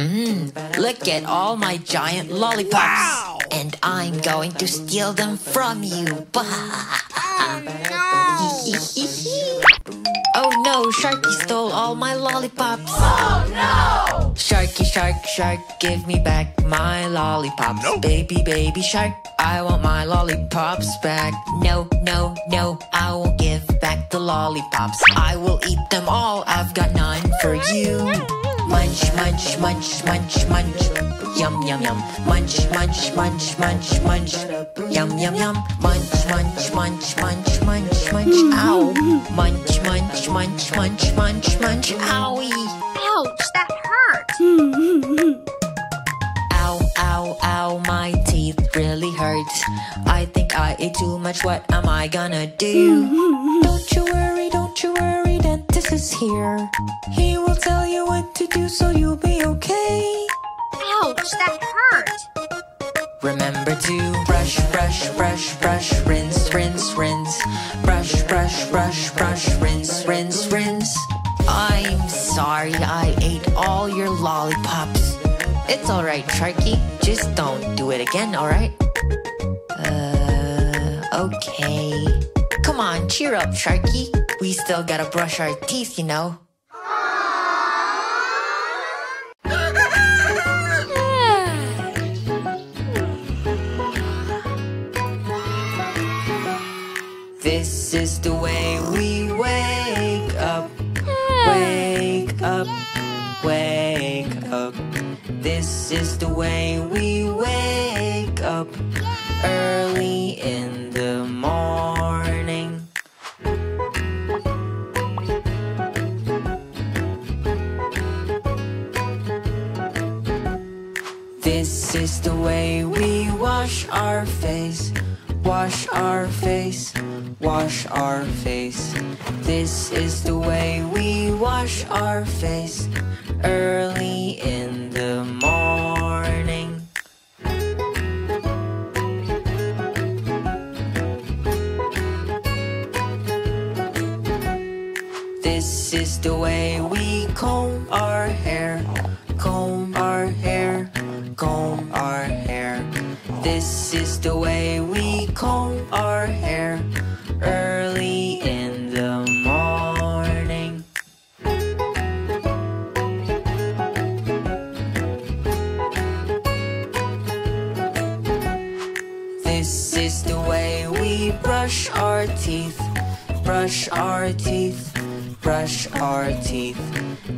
Mmm, look at all my giant lollipops. Wow. And I'm going to steal them from you. Oh, oh no, Sharky stole all my lollipops. Oh no! Sharky, shark, shark, give me back my lollipops. Nope. Baby, baby shark, I want my lollipops back. No, no, no, I won't give back the lollipops. I will eat them all, I've got none for you. Munch, munch, munch, munch, munch. Yum, yum, yum. Munch, munch, munch, munch, munch. Yum, yum, yum. Munch, munch, munch, munch, munch, munch. Ow. Munch, munch, munch, munch, munch, munch. Owie. Ouch, that hurt. Ow, ow, ow, my teeth really hurt. I think I ate too much, what am I gonna do? Don't you worry, don't you worry, is here. He will tell you what to do so you'll be okay. Ouch, that hurt. Remember to brush, brush, brush, brush, rinse, rinse, rinse. Brush, brush, brush, brush, rinse, rinse, rinse. I'm sorry I ate all your lollipops. It's alright, Sharky. Just don't do it again, alright? Uh, okay. Come on, cheer up, Sharky. We still gotta brush our teeth, you know. This is the way we wake up. Wake up, wake up. This is the way we wake up early in the morning. This is the way we wash our face, wash our face, wash our face. This is the way we wash our face early in the morning. This is the way we comb our hair, This is the way we comb our hair early in the morning. This is the way we brush our teeth, brush our teeth, brush our teeth.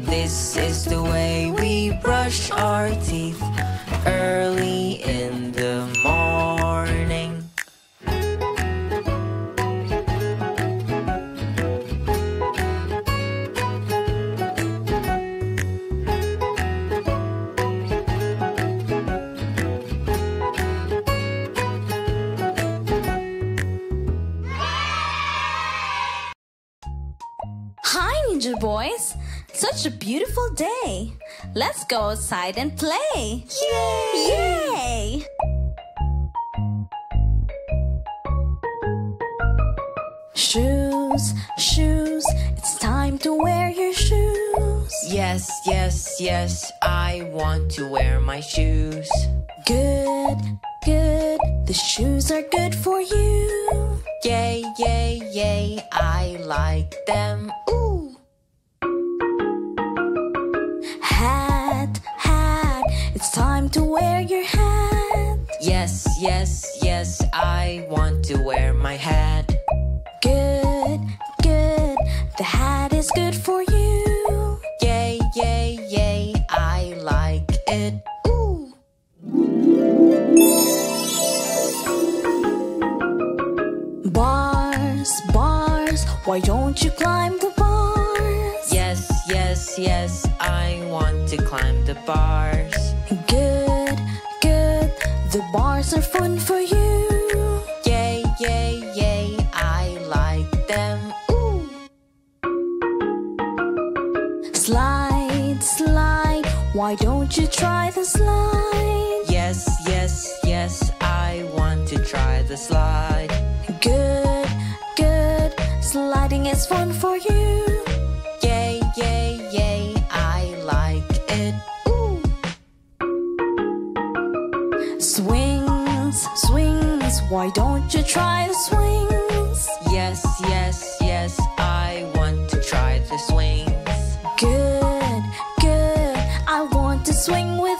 This is the way we brush our teeth early in the Hi, Ninja Boys! Such a beautiful day! Let's go outside and play! Yay! Yay! Shoes, shoes, it's time to wear your shoes. Yes, yes, yes, I want to wear my shoes. Good, good, the shoes are good for you. Yay, yay, yay, I like them. To wear your hat. Yes, yes, yes, I want to wear my hat. Good, good, the hat is good for you. Yay, yay, yay, I like yes, yes, I want to climb the bars. Good, good, the bars are fun for you. Yay, yay, yay, I like them. Ooh! Slide, slide, why don't you try the slide? Yes, yes, yes, I want to try the slide. Good, good, sliding is fun for you. Try the swings? Yes, yes, yes, I want to try the swings. Good, good, I want to swing with you.